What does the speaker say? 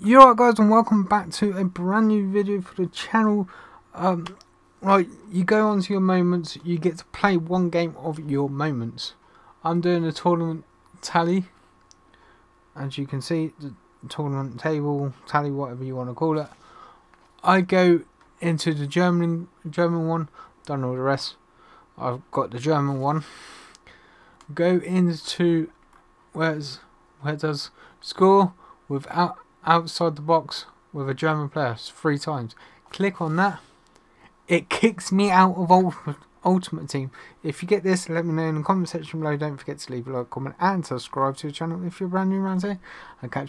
You alright guys and welcome back to a brand new video for the channel. Um, right, you go onto your moments, you get to play one game of your moments. I'm doing a tournament tally. As you can see, the tournament table, tally, whatever you want to call it. I go into the German German one, done all the rest. I've got the German one. Go into where's where does score without outside the box with a German player three times. Click on that. It kicks me out of Ultimate, Ultimate Team. If you get this, let me know in the comment section below. Don't forget to leave a like, comment, and subscribe to the channel if you're brand new around here. I'll catch